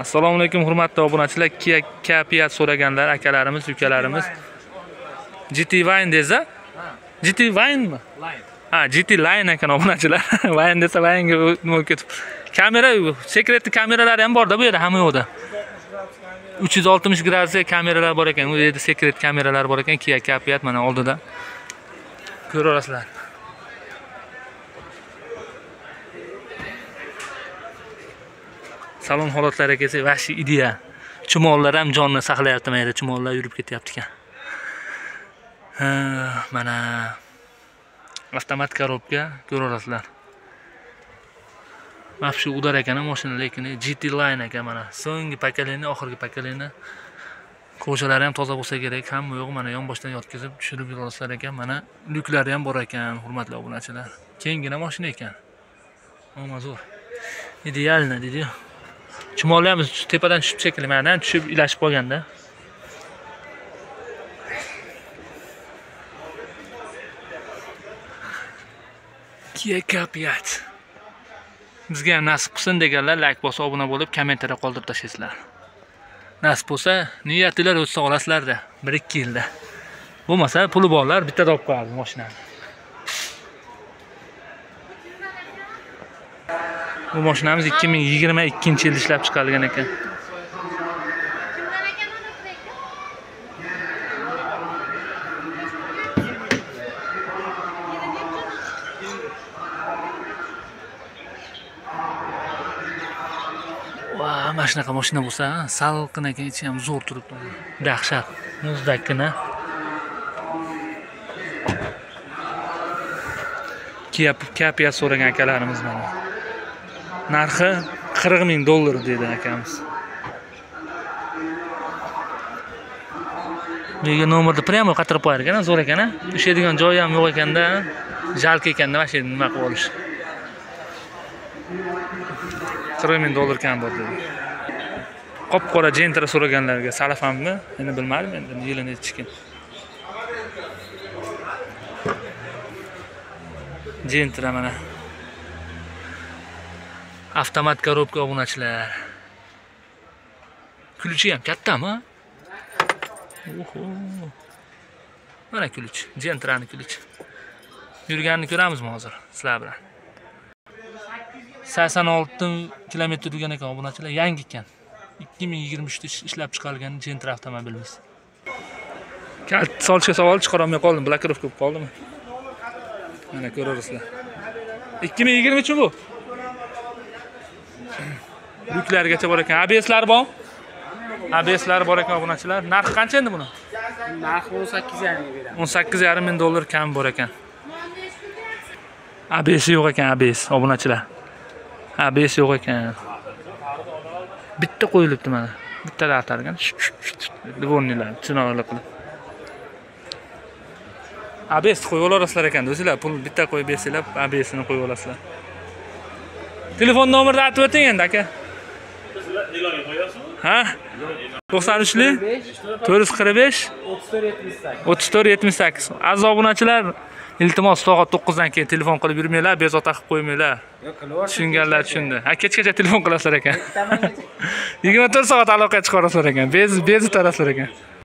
assalomu alaykum hurmatli obunachilar. Kayfiyat so'raganlar akalarimiz ukalarimiz gt vine desa? Gt vinemi ha gt line ekan obunachilar. Vine desa vinega nima ketib? Kamera sekretli kameralari ham borda bu yerda hamma yoqda uch yuz oltmish gradusga kameralar bor ekan. U yerda sekret kameralar bor ekan. Kia kayfiyat mana oldida. Ko'raverasizlar salon holatlariga kelsak vahshiy ideal chumollar ham jonni saqlayapti mana yerda chumollar yurib ketyapti ekan. Mana avtomat korobka ko'rasizlar mana shu udar ekan mashina lekin GT line ekan mana. So'nggi pokoleniya oxirgi pokoleniya ko'chalari ham toza bo'lsa kerak. Hamma yo'q mana yonboshdan yotkazib tushirib yuborasizlar ekan. Mana lyuklari ham bor ekan hurmatli obunachilar. Kenggina mashina ekan. Omma zo'r. Idealno deydiyu chumollar ham tepadan tushib shekilli mana tushib ilashib qolganda. Kia kayfiyat. Bizga ham nasib qilsin deganlar layk bosib obuna bo'lib kommentariya qoldirib tashlaysizlar nasib bo'lsa niyatinglar o'tsa olasizlarda bir ikki yilda. Bo'lmasa puli borlar bittada olib qo'yadi mashinani bu mashinamiz ikki ming yigirma ikkinchi yilda ishlab chiqarilgan ekan. Va mana shunaqa mashina bo'lsa salqin ekan ichi ham zo'r turibdi. Dahshat muzdakkina kapiyat so'ragan akalarimiz mana. Narxi qirq ming dollar dedi akamiz. Bu yerga nomerni прямо qatirib qo'yar ekan zo'r ekan a tushadigan joyi ham yo'q ekanda jalka ekanda mana shu yerni nima qilib olish. Qirq ming dollar kam bor dedi. Qop qora jentra so'raganlarga salafanmi endi bilmadim endi yili nechikin jentra mana avtomat коробка obunachilar. Ключи ham kattami oho mana ключ jentrani ключ yurganini ko'ramizmi hozir sizlar bilan? Sakson olti kilometr yurgan ekan obunachilar yangi ekan. ikki ming yigirma uchda ishlab chiqarilgan jentra avtomobilimiz. Kalt solishga savol chiqarolmay qoldim blokirovka bo'lib qoldimi? Mana ko'raverasizlar ikki ming yigirma uch bu? Yuklargacha bor ekan. Abslar bor? Abslar bor ekan obunachilar. Narxi qancha endi buni? Narxi o'n sakkiz yarimga beramiz o'n sakkiz yarim ming dollar kam bor ekan. Absi yo'q ekan abs obunachilar. Abs yo'q ekan. Bitta qo'yilibdi mana. Bittada atargan dvornilar chinorli qilib. Abs qo'yib olasizlar ekan o'zinglar pul bitta qo'yib bersanglar absini qo'yib olasizlar. Telefon nomerni aytib o'ting endi aka ha? to'qson uchlik to'rt yuz qirq besh? o'ttiz to'rt yetmish sakkiz. Aziz obunachilar iltimos soat to'qqizdan keyin telefon qilib yurmanglar bezovta qilib qo'ymanglar. Tushunganlar tushundi. Ha kechgacha telefon qilasizlar ekan. Yigirma to'rt soat aloqa chiqarasizlar ekan. Bez bezib tarasizlar ekan.